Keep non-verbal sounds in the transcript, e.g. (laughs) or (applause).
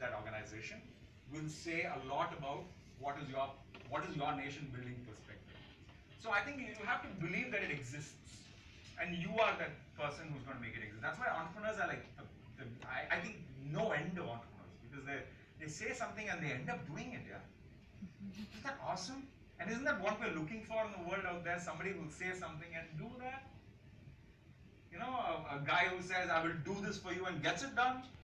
that organization will say a lot about what is your what is your nation building perspective. So I think you have to believe that it exists, and you are that person who's going to make it exist. That's why entrepreneurs are like the, the I, I think no end of entrepreneurs because they they say something and they end up doing it. Yeah, (laughs) isn't that awesome? And isn't that what we're looking for in the world out there? Somebody who'll say something and do that. You know, a, a guy who says, "I will do this for you" and gets it done.